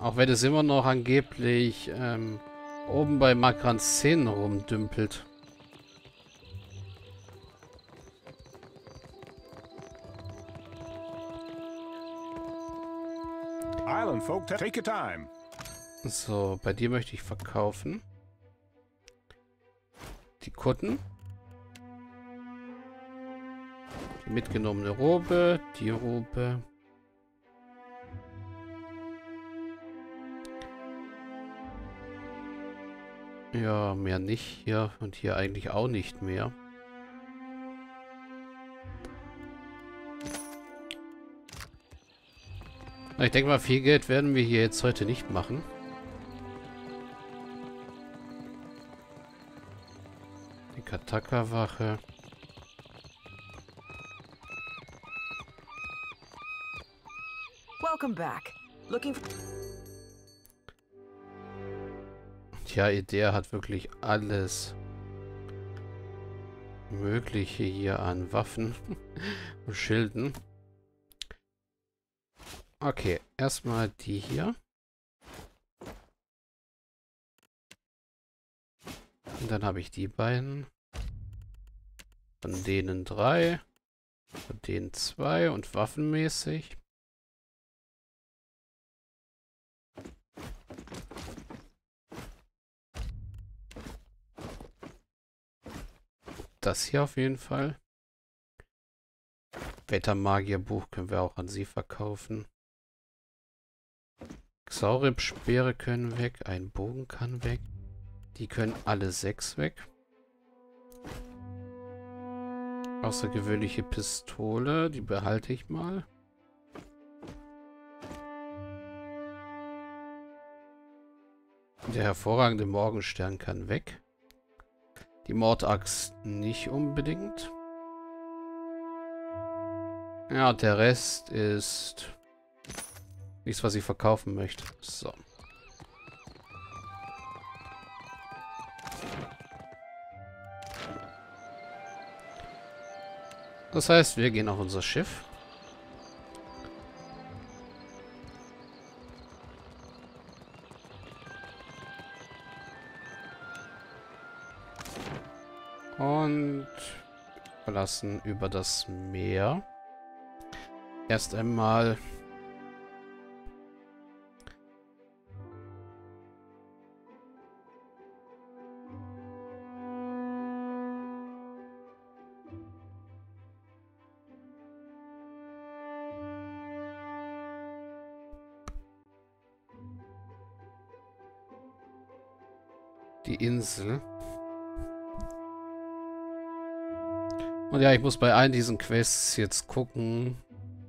Auch wenn es immer noch angeblich ähm, oben bei Magranzen rumdümpelt. Island folk, take your time. So, bei dir möchte ich verkaufen. Die Kutten. Die mitgenommene Robe, die Robe. Ja, mehr nicht hier und hier eigentlich auch nicht mehr. Ich denke mal, viel Geld werden wir hier jetzt heute nicht machen. Die Kataka-Wache. Welcome back. Looking for... Tja, Idea hat wirklich alles Mögliche hier an Waffen und Schilden. Okay, erstmal die hier. Und dann habe ich die beiden. Von denen drei. Von denen zwei und waffenmäßig. Das hier auf jeden Fall. Wettermagierbuch können wir auch an sie verkaufen. Xaurip-Speere können weg. Ein Bogen kann weg. Die können alle sechs weg. Außergewöhnliche Pistole, die behalte ich mal. Der hervorragende Morgenstern kann weg. Die Mordaxt nicht unbedingt. Ja, der Rest ist nichts, was ich verkaufen möchte. So. Das heißt, wir gehen auf unser Schiff. Verlassen über das Meer. Erst einmal die Insel. Und ja, ich muss bei allen diesen Quests jetzt gucken,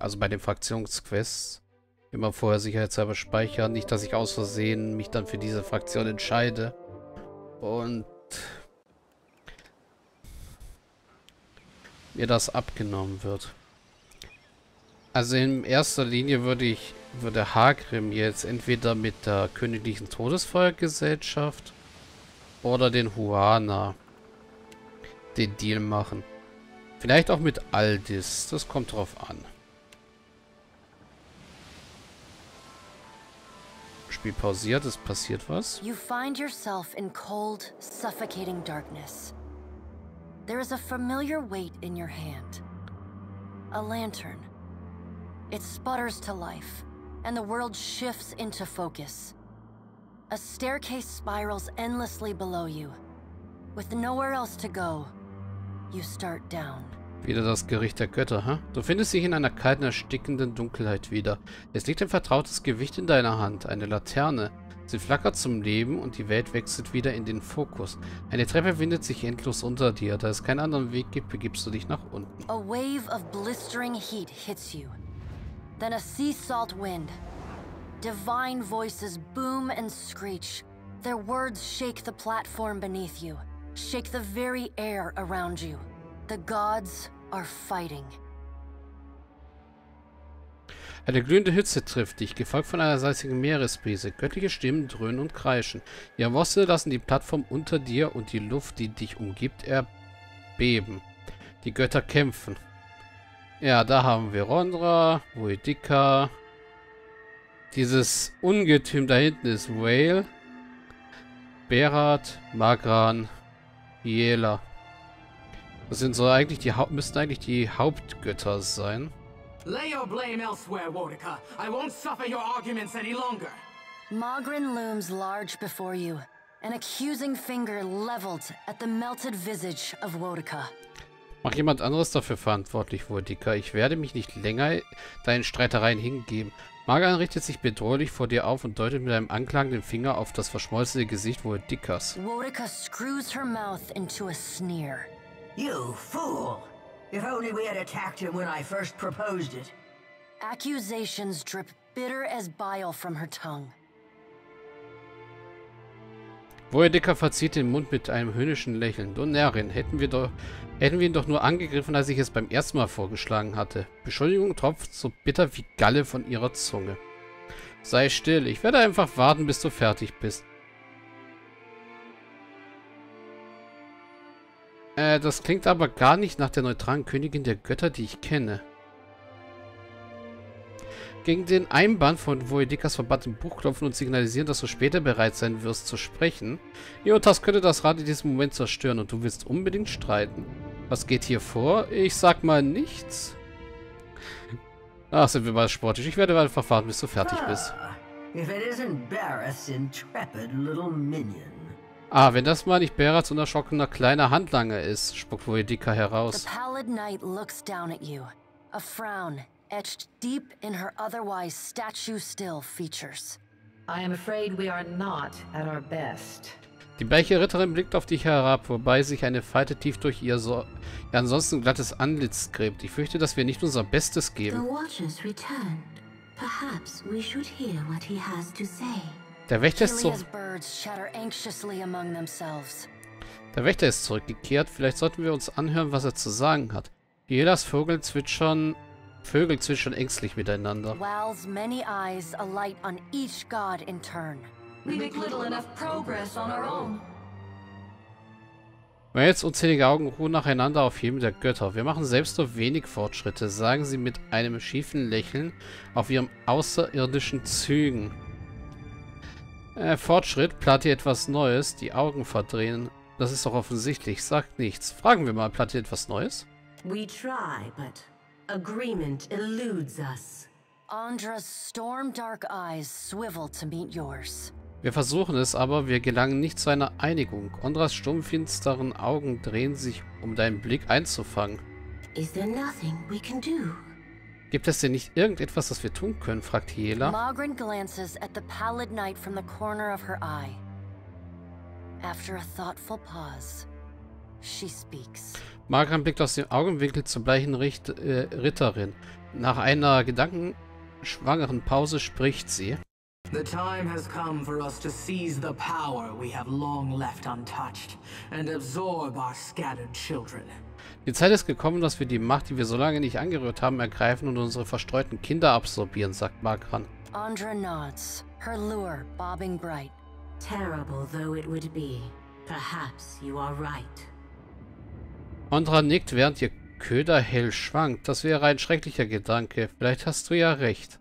also bei den Fraktionsquests, immer vorher sicherheitshalber speichern. Nicht, dass ich aus Versehen mich dann für diese Fraktion entscheide. Und mir das abgenommen wird. Also in erster Linie würde ich, würde Hagrim jetzt entweder mit der Königlichen Todesfeuergesellschaft oder den Huana den Deal machen. Vielleicht auch mit Aldis. Das kommt drauf an. Spiel pausiert, es passiert was. You find yourself in cold, suffocating darkness. There is a familiar weight in your hand. A lantern. It sputters to life, and the world shifts into focus. A staircase spirals endlessly below you. With nowhere else to go. Wieder das Gericht der Götter, hä? Du findest dich in einer kalten, erstickenden Dunkelheit wieder. Es liegt ein vertrautes Gewicht in deiner Hand, eine Laterne. Sie flackert zum Leben und die Welt wechselt wieder in den Fokus. Eine Treppe windet sich endlos unter dir. Da es keinen anderen Weg gibt, begibst du dich nach unten. A wave of blistering heat hits you. Then a sea salt wind. Divine voices boom and screech. Their words shake the platform beneath you, shake the very air around you. The gods are fighting. Eine glühende Hitze trifft dich, gefolgt von einer salzigen Meeresbrise. Göttliche Stimmen dröhnen und kreischen. Ihre Wosse lassen die Plattform unter dir und die Luft, die dich umgibt, erbeben. Die Götter kämpfen. Ja, da haben wir Rondra, Voidika, Dieses Ungetüm da hinten ist Whale, Berat, Magran, Biela. Das sind so eigentlich die Haupt müssten eigentlich die Hauptgötter sein. Lay your blame elsewhere, Wodica. I won't suffer your arguments any longer. Magrin looms large before you, an accusing finger leveled at the melted visage of Wodica. Mach jemand anderes dafür verantwortlich, Wodica. Ich werde mich nicht länger deinen Streitereien hingeben. Magan richtet sich bedrohlich vor dir auf und deutet mit einem anklagenden Finger auf das verschmolzene Gesicht Wodikas. Wodica screws her mouth into a sneer. You fool! If only we had attacked him when I first proposed it. Accusations drip bitter as bile from her tongue. Wodica verzieht den Mund mit einem höhnischen Lächeln. Du Närrin, hätten wir doch Hätten wir ihn doch nur angegriffen, als ich es beim ersten Mal vorgeschlagen hatte. Beschuldigung tropft so bitter wie Galle von ihrer Zunge. Sei still, ich werde einfach warten, bis du fertig bist. Äh, das klingt aber gar nicht nach der neutralen Königin der Götter, die ich kenne. Gegen den Einband von Voedikas verbannten Buch klopfen und signalisieren, dass du später bereit sein wirst zu sprechen. Iotas könnte das Rad in diesem Moment zerstören und du willst unbedingt streiten. Was geht hier vor? Ich sag mal nichts. Ach, sind wir mal sportlich. Ich werde einfach warten, bis du fertig bist. Ah, if it isn't Barrett's intrepid little minion. Ah, wenn das mal nicht Berats unerschrockener kleiner Handlanger ist, spuckt Voedika The heraus. pallid knight looks down at you, a frown etched deep in her otherwise statue-still features. I am afraid we are not at our best. Die bleiche Ritterin blickt auf dich herab, wobei sich eine Falte tief durch ihr, so ihr ansonsten glattes Antlitz gräbt. Ich fürchte, dass wir nicht unser Bestes The geben. Watcher's returned. Perhaps we should hear what he has to say. Der Wächter ist, Kilia's so, birds chatter anxiously among themselves. der Wächter ist zurückgekehrt. Vielleicht sollten wir uns anhören, was er zu sagen hat. Hielas Vögel zwitschern, Vögel zwitschern ängstlich miteinander. Wal's many eyes alight on each god in turn. We make little enough progress on our own. Wales unzählige Augen ruhen nacheinander auf jedem der Götter. Wir machen selbst nur wenig Fortschritte, sagen sie mit einem schiefen Lächeln auf ihren außerirdischen Zügen. Äh, Fortschritt, plant ihr etwas Neues? Die Augen verdrehen. Das ist doch offensichtlich. Sagt nichts. Fragen wir mal, plant ihr etwas Neues? We try, but agreement eludes us. Andra's storm-dark eyes swivel to meet yours. Wir versuchen es, aber wir gelangen nicht zu einer Einigung. Ondras stummfinsteren Augen drehen sich, um deinen Blick einzufangen. Is there nothing we can do? Gibt es denn nicht irgendetwas, das wir tun können? fragt Hiela. Magrin glances at the pallid knight from the corner of her eye. After a thoughtful pause. Margran blickt aus dem Augenwinkel zur bleichen Richt äh, Ritterin. Nach einer gedankenschwangeren Pause spricht sie. The time has come for us to seize the power we have long left untouched and absorb our scattered children. Die Zeit ist gekommen, dass wir die Macht, die wir so lange nicht angerührt haben, ergreifen und unsere verstreuten Kinder absorbieren, sagt Margran. Andra nods, her lure bobbing bright. Terrible though it would be, perhaps you are right. Ondra nickt, während ihr Köder hell schwankt. Das wäre ein schrecklicher Gedanke. Vielleicht hast du ja recht.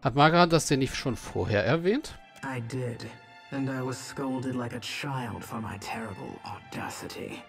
Hat Margran das denn nicht schon vorher erwähnt? I did, and I was scolded like a child for my terrible audacity.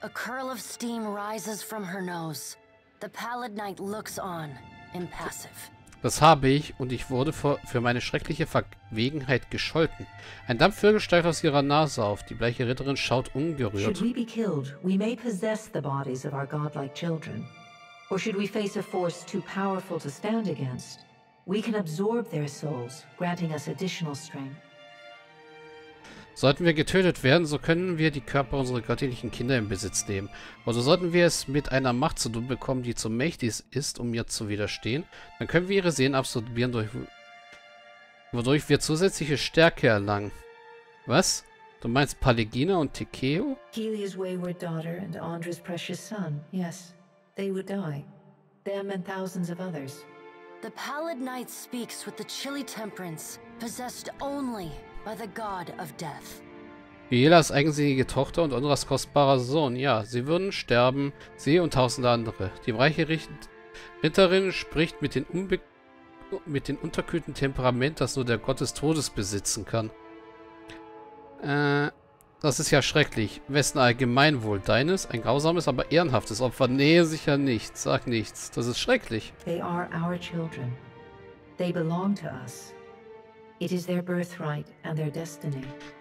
A curl of steam rises from her nose. The pallid knight looks on, impassive. Das habe ich und ich wurde für meine schreckliche Verwegenheit gescholten. Ein Dampfwirbel steigt aus ihrer Nase auf. Die bleiche Ritterin schaut ungerührt. Should we be killed, we may possess the bodies of our godlike children. Or should we face a force too powerful to stand against, we can absorb their souls, granting us additional strength. Sollten wir getötet werden, so können wir die Körper unserer göttlichen Kinder in Besitz nehmen. Oder sollten wir es mit einer Macht zu tun bekommen, die zu mächtig ist, um ihr zu widerstehen, dann können wir ihre Seelen absorbieren, durch, wodurch wir zusätzliche Stärke erlangen. Was? Du meinst Paligina und Tekeo? Helia's wayward daughter and Andra's precious son, yes, they would die. Them and thousands of others. The pallid knight speaks with the chilly temperance, possessed only by the god of death. Hielas eigensinnige Tochter und Ondras kostbarer Sohn. Ja, sie würden sterben, sie und tausende andere. Die reiche Richt Ritterin spricht mit den unbe mit dem unterkühlten Temperament, das nur der Gott des Todes besitzen kann. Äh, das ist ja schrecklich. Wessen Allgemeinwohl? Deines? Ein grausames, aber ehrenhaftes Opfer? Nee, sicher nicht. Sag nichts. Das ist schrecklich. They are our children. They belong to us. Sie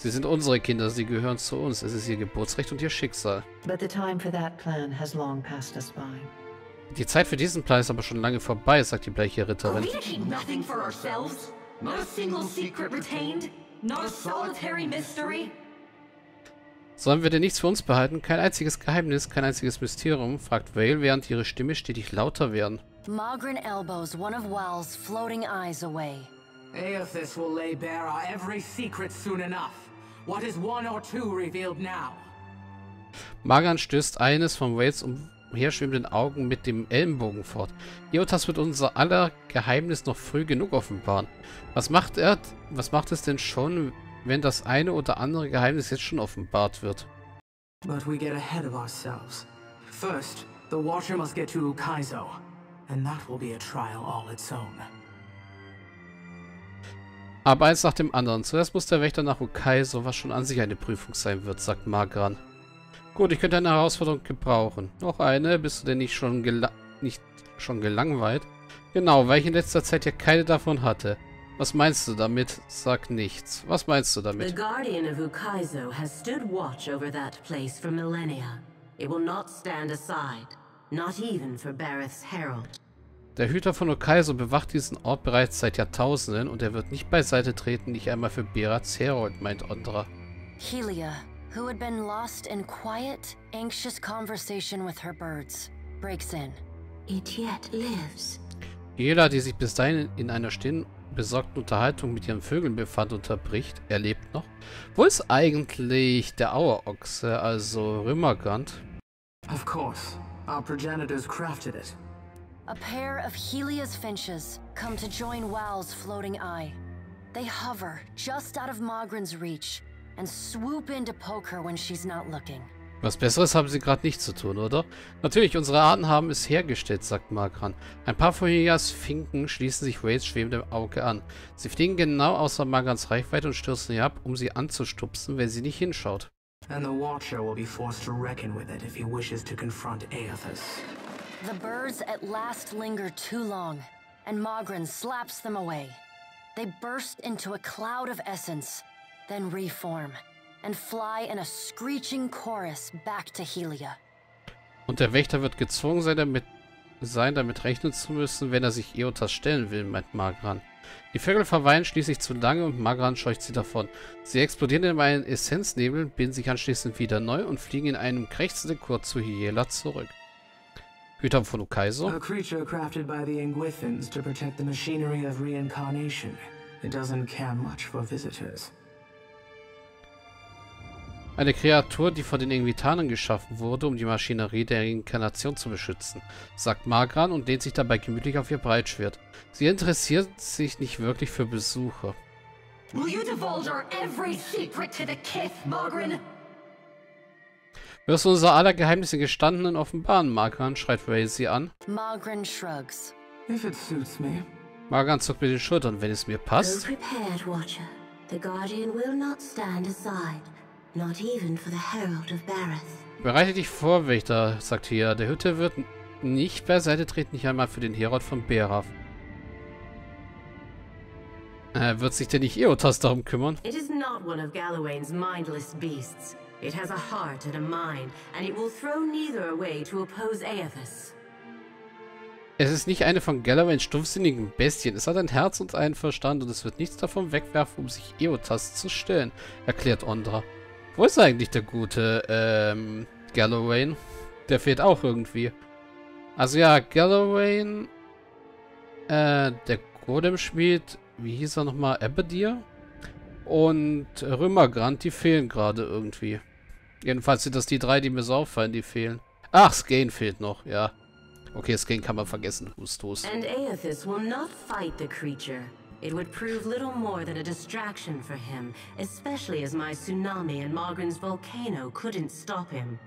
sind unsere Kinder, sie gehören zu uns. Es ist ihr Geburtsrecht und ihr Schicksal. But the time for that plan has long passed us by. Die Zeit für diesen Plan ist aber schon lange vorbei, sagt die bleiche Ritterin. we to keep nothing for ourselves? Not a single secret retained? Not a solitary mystery? Sollen wir denn nichts für uns behalten? Kein einziges Geheimnis, kein einziges Mysterium? fragt Vale, während ihre Stimme stetig lauter werden. Magrin elbows one of Wel's floating eyes away. Aethys will lay bare our every secret soon enough. What is one or two revealed now? Magan stößt eines von Wales umherschwimmenden Augen mit dem Ellenbogen fort. Iotas wird unser aller Geheimnis noch früh genug offenbaren. Was macht er, was macht es denn schon, wenn das eine oder andere Geheimnis jetzt schon offenbart wird? But we get ahead of ourselves. First, the Watcher must get to Ukaizo, and that will be a trial all its own. Aber eins nach dem anderen. Zuerst muss der Wächter nach Ukaizo, was schon an sich eine Prüfung sein wird, sagt Magran. Gut, ich könnte eine Herausforderung gebrauchen. Noch eine? Bist du denn nicht schon, gela nicht schon gelangweilt? Genau, weil ich in letzter Zeit ja keine davon hatte. Was meinst du damit? Sag nichts. Was meinst du The damit? Guardian of Ukaizo has stood watch over that place for millennia. It will not stand aside, not even for Bareth's herald. Der Hüter von Ukaizo bewacht diesen Ort bereits seit Jahrtausenden und er wird nicht beiseite treten, nicht einmal für Berats Herold, meint Ondra. Helia, who had been lost in quiet, anxious conversation with her birds, breaks in. It yet lives. Jela, die sich bis dahin in einer stillen, besorgten Unterhaltung mit ihren Vögeln befand, unterbricht. Er lebt noch. Wo ist eigentlich der Auerochse, also Rümmergant? Of course, our progenitors crafted it. A pair of Helia's finches come to join Wow's floating eye. They hover just out of Mogren's reach and swoop in to poke her when she's not looking. Was Besseres haben sie gerade nicht zu tun, oder? Natürlich, unsere Arten haben es hergestellt, sagt Magran. Ein paar von Helias Finken schließen sich Ways schwebendem Auge an. Sie fliegen genau außer Magrans Reichweite und stürzen ihr ab, um sie anzustupsen, wenn sie nicht hinschaut. And the Watcher will be forced to reckon with it if he wishes to confront Aethys. The birds at last linger too long, and Mogren slaps them away. They burst into a cloud of essence, then reform, and fly in a screeching chorus back to Helia. Und der Wächter wird gezwungen sein, damit, sein, damit rechnen zu müssen, wenn er sich Eotas stellen will, meint Magran. Die Vögel verweilen schließlich zu lange und Magran scheucht sie davon. Sie explodieren in einen Essenznebel, bilden sich anschließend wieder neu und fliegen in einem krächzenden Chor zu Hiela zurück. Hüter von Ukaizo. A creature crafted by the Ingwithans to protect the machinery of reincarnation. It doesn't care much for visitors. Eine Kreatur, die von den Invitanern geschaffen wurde, um die Maschinerie der Reinkarnation zu beschützen, sagt Magran und lehnt sich dabei gemütlich auf ihr Breitschwert. Sie interessiert sich nicht wirklich für Besucher. Will you divulge our every secret to the Kith, Mogren? Wirst du unser aller Geheimnisse gestandenen offenbaren, Magran, schreit Ray sie an. Mogren shrugs. If it suits me. Magran zuckt mit den Schultern, wenn es mir Go passt. prepared, Watcher. The Guardian will not stand aside, not even for the Herald of Bareth. Bereite dich vor, Wächter, sagt hier. Der Hütte wird nicht beiseite treten, nicht einmal für den Herold von Berav. Äh, wird sich denn nicht Eotas darum kümmern? It is not one of Galloway's mindless beasts. It has a heart and a mind, and it will throw neither away to oppose Aethys. Es ist nicht eine von Galloways stumpfsinnigen Bestien. Es hat ein Herz und einen Verstand und es wird nichts davon wegwerfen, um sich Eotas zu stellen, erklärt Ondra. Wo ist eigentlich der gute, ähm, Galloway? Der fehlt auch irgendwie. Also ja, Galloway, äh, der Godem-Schmied, wie hieß er nochmal? Abadir? Und Römergrand, die fehlen gerade irgendwie. Jedenfalls sind das die drei, die mir so auffallen, die fehlen. Ach, Skane fehlt noch, ja. Okay, Skane kann man vergessen. Hust, hust. And Aethys will not fight the creature. It would prove little more than a distraction for him, especially as my tsunami and Mogren's volcano couldn't stop him.